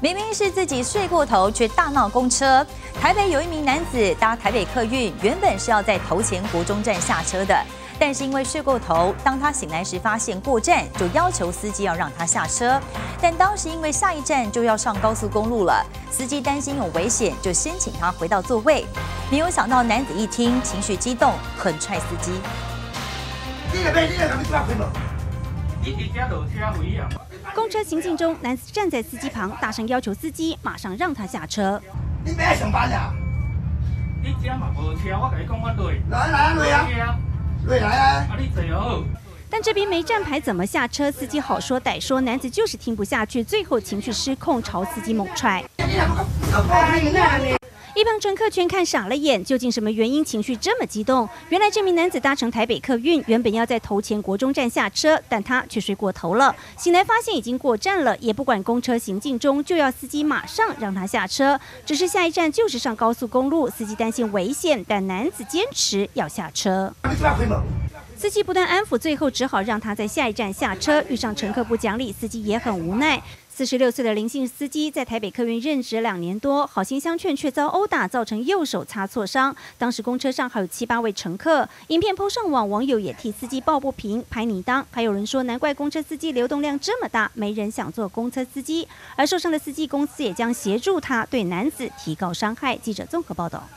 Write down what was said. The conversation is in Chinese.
明明是自己睡过头，却大闹公车。台北有一名男子搭台北客运，原本是要在头前国中站下车的，但是因为睡过头，当他醒来时发现过站，就要求司机要让他下车。但当时因为下一站就要上高速公路了，司机担心有危险，就先请他回到座位。没有想到男子一听，情绪激动，狠踹司机。公车行进中，男子站在司机旁，大声要求司机马上让他下车。你咩上班呀？你这嘛无车，我跟你讲，我累。来来啊，累啊，累来啊！啊，你坐好。但这边没站牌，怎么下车？司机好说歹说，男子就是听不下去，最后情绪失控，朝司机猛踹。一旁乘客全看傻了眼，究竟什么原因情绪这么激动？原来这名男子搭乘台北客运，原本要在头前国中站下车，但他却睡过头了。醒来发现已经过站了，也不管公车行进中，就要司机马上让他下车。只是下一站就是上高速公路，司机担心危险，但男子坚持要下车。司机不断安抚，最后只好让他在下一站下车。遇上乘客不讲理，司机也很无奈。四十六岁的林姓司机在台北客运任职两年多，好心相劝却遭殴打，造成右手擦挫伤。当时公车上还有七八位乘客，影片抛上网，网友也替司机抱不平，拍你当。还有人说，难怪公车司机流动量这么大，没人想做公车司机。而受伤的司机公司也将协助他对男子提高伤害。记者综合报道。